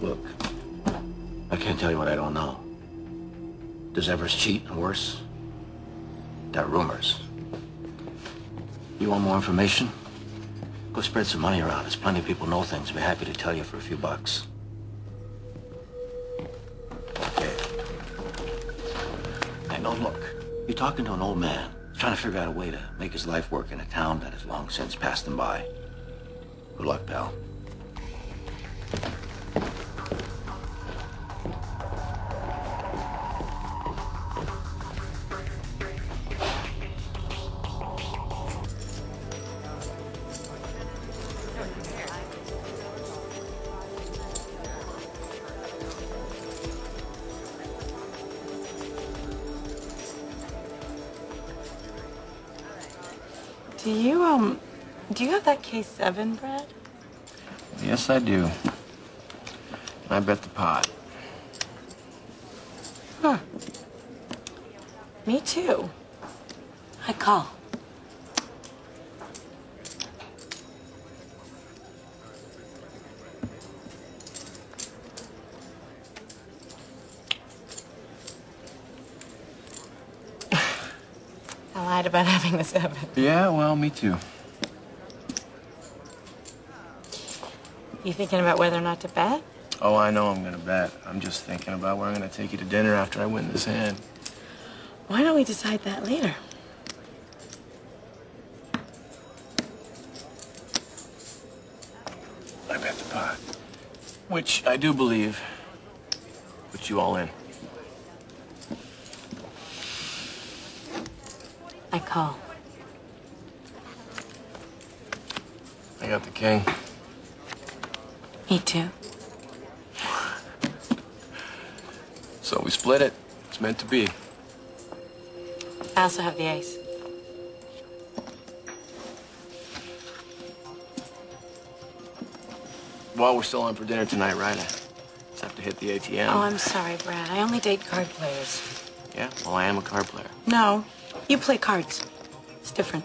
Look, I can't tell you what I don't know. Does Everest cheat and worse? There are rumors. You want more information? Go spread some money around. There's plenty of people know things. Be happy to tell you for a few bucks. Okay. Hey, no, look. You're talking to an old man. He's trying to figure out a way to make his life work in a town that has long since passed him by. Good luck, pal. Do you, um, do you have that K7, Brad? Yes, I do. I bet the pot. Huh. Me too. I call. Lied about having the seven. Yeah, well, me too. You thinking about whether or not to bet? Oh, I know I'm gonna bet. I'm just thinking about where I'm gonna take you to dinner after I win this hand. Why don't we decide that later? I bet the pot. Which I do believe puts you all in. Call. I got the king. Me too. So we split it. It's meant to be. I also have the ace. While we're still on for dinner tonight, right? I just have to hit the ATM. Oh, I'm sorry, Brad. I only date card players. Yeah, well, I am a card player. No, you play cards. It's different.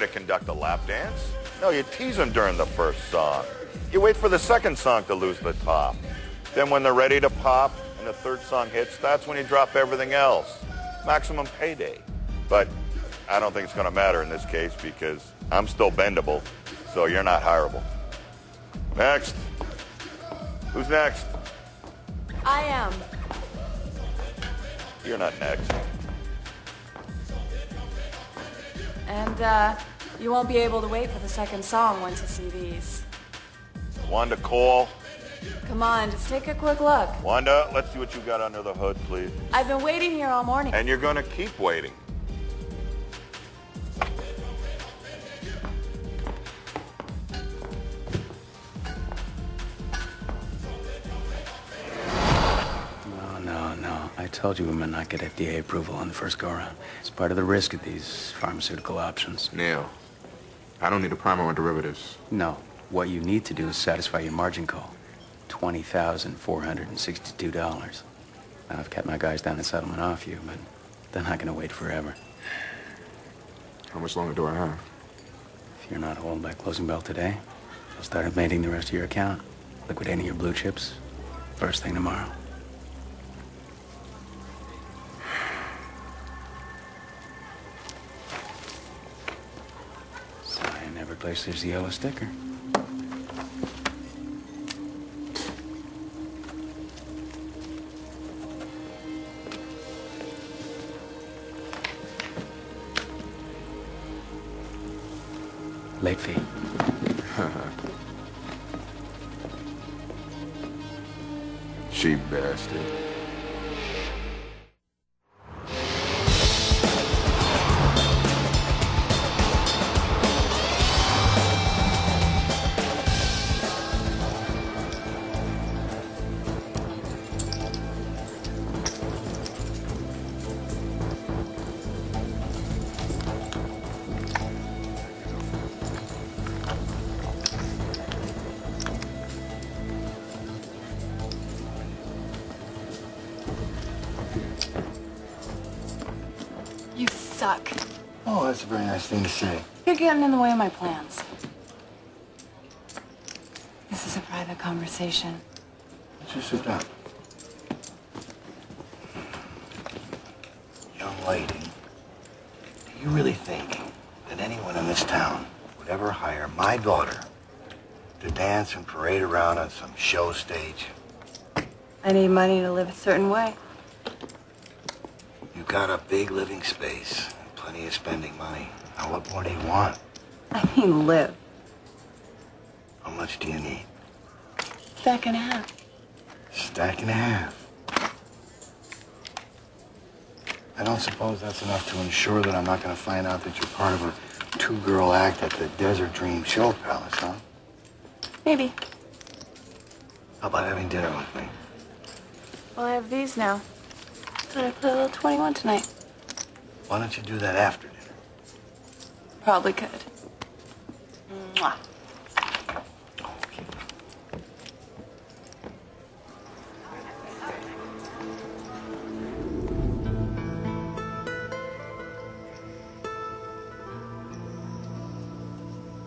To conduct a lap dance. No, you tease them during the first song. You wait for the second song to lose the top. Then when they're ready to pop and the third song hits, that's when you drop everything else. Maximum payday. But I don't think it's going to matter in this case because I'm still bendable, so you're not hireable. Next. Who's next? I am. You're not next. And, uh, you won't be able to wait for the second song once you see these. Wanda Cole. Come on, just take a quick look. Wanda, let's see what you got under the hood, please. I've been waiting here all morning. And you're going to keep waiting. No, no, no. I told you we might not get FDA approval on the first go-around. It's part of the risk of these pharmaceutical options. Neil, I don't need a primer on derivatives. No. What you need to do is satisfy your margin call. $20,462. Now, I've kept my guys down in settlement off you, but they're not going to wait forever. How much longer do I have? If you're not holding by closing bell today, I'll start updating the rest of your account, liquidating your blue chips first thing tomorrow. Place there's a yellow sticker. Late fee. Cheap bastard. Suck. Oh, that's a very nice thing to say. You're getting in the way of my plans. This is a private conversation. Let's just sit down. Young lady, do you really think that anyone in this town would ever hire my daughter to dance and parade around on some show stage? I need money to live a certain way. Got a big living space, and plenty of spending money. Now, what more do you want? I mean, live. How much do you need? Stack and a half. Stack and a half. I don't suppose that's enough to ensure that I'm not going to find out that you're part of a two-girl act at the Desert Dream Show Palace, huh? Maybe. How about having dinner with me? Well, I have these now. Thought I play a little 21 tonight. Why don't you do that after dinner? Probably could. Mwah.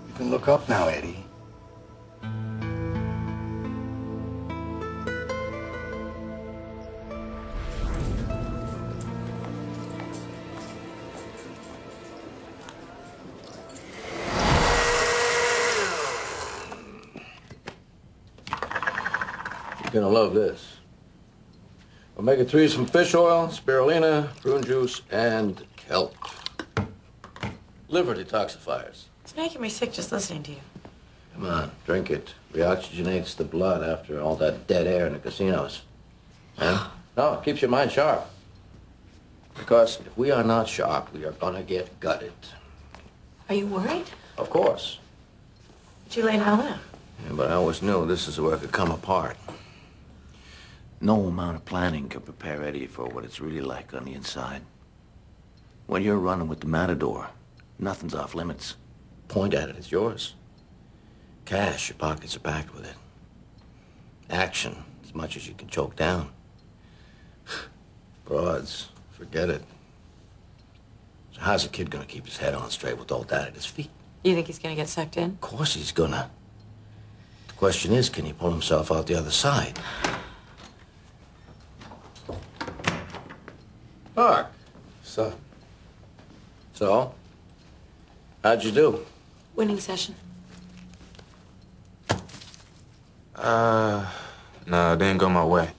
You can look up now, Eddie. You're gonna love this. Omega-3 some fish oil, spirulina, prune juice, and kelp. Liver detoxifiers. It's making me sick just listening to you. Come on, drink it. Reoxygenates the blood after all that dead air in the casinos. Huh? No, it keeps your mind sharp. Because if we are not sharp, we are gonna get gutted. Are you worried? Of course. Did you down now? Yeah, but I always knew this is where it could come apart. No amount of planning can prepare Eddie for what it's really like on the inside. When you're running with the Matador, nothing's off limits. Point at it, it's yours. Cash, your pockets are packed with it. Action, as much as you can choke down. Broads, forget it. So how's a kid gonna keep his head on straight with all that at his feet? You think he's gonna get sucked in? Of course he's gonna. The question is, can he pull himself out the other side? Mark. So, So? How'd you do? Winning session. uh, nah, didn't go my way.